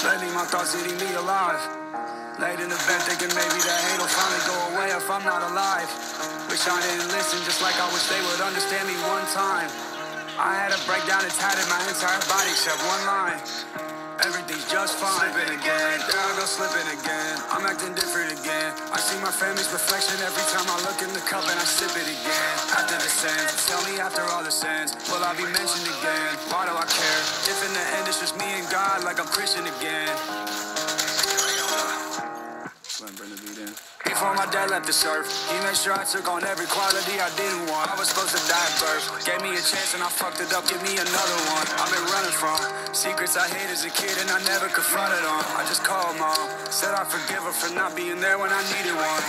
Lately, my thoughts eating me alive. Late in the bed, thinking maybe the hate will finally go away if I'm not alive. Wish I didn't listen, just like I wish they would understand me one time. I had a breakdown and tatted my entire body except one line. Everything's just fine. Slipping again, there I go slipping again. I'm acting different again. I see my family's reflection every time I look in the cup and I sip it again. After the sins, tell me after all the sins, will I be mentioned again? Why do I care? If in the end it's just me and God, like I'm Christian again. Slim, bring the beat in. Before my dad left the surf, he made sure I took on every quality I didn't want. I was supposed to die at birth, gave me a chance and I fucked it up. Give me another one. I've been running from secrets I hid as a kid and I never confronted them. I just called mom, said I forgive her for not being there when I needed one.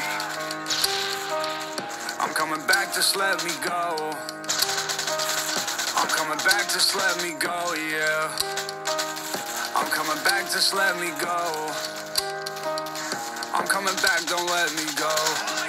I'm coming back, just let me go. Back, just let me go, yeah. I'm coming back, just let me go. I'm coming back, don't let me go.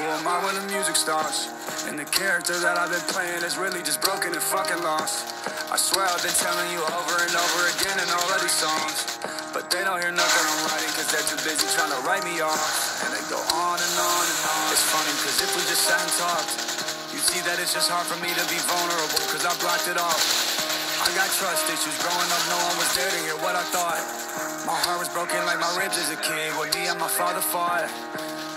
Who am I when the music starts? And the character that I've been playing is really just broken and fucking lost. I swear I've been telling you over and over again in all of these songs. But they don't hear nothing I'm writing cause they're too busy trying to write me off. And they go on and on and on. It's funny cause if we just sat and talked, you'd see that it's just hard for me to be vulnerable cause I blocked it off. I got trust issues. Growing up, no one was there to hear what I thought. My heart was broken like my ribs as a kid when me and my father fought.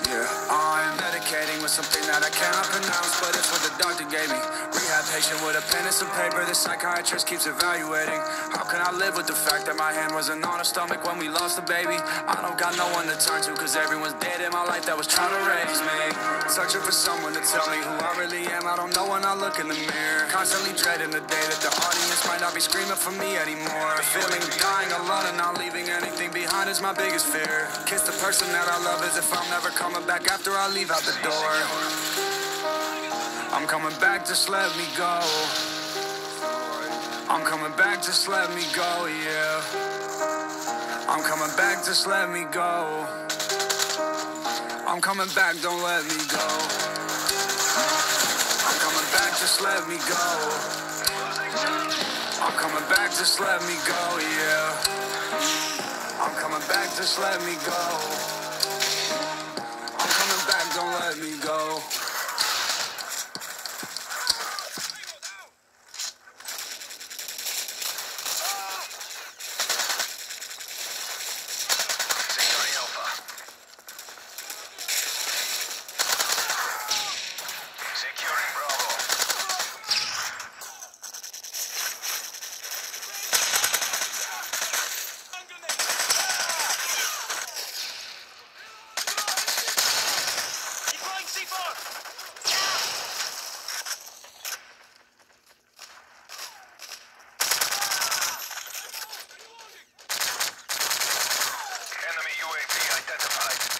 Yeah, I'm medicating with something that I cannot pronounce, but it's what the doctor gave me. Rehab patient with a pen and some paper, the psychiatrist keeps evaluating. How can I live with the fact that my hand wasn't on her stomach when we lost the baby? I don't got no one to turn to, cause everyone's dead in my life that was trying to raise me. Searching for someone to tell me who I really am, I don't know when I look in the mirror. Constantly dreading the day that the audience might not be screaming for me anymore. Feeling dying alone and not leaving anything behind is my biggest fear. Kiss the person that I love as if I'm never coming back after I leave out the door. I'm coming back, just let me go. I'm coming back, just let me go, yeah. I'm coming back, just let me go. I'm coming back, don't let me go. I'm coming back, just let me go. I'm coming back, just let me go, yeah. I'm coming back, just let me go. All right.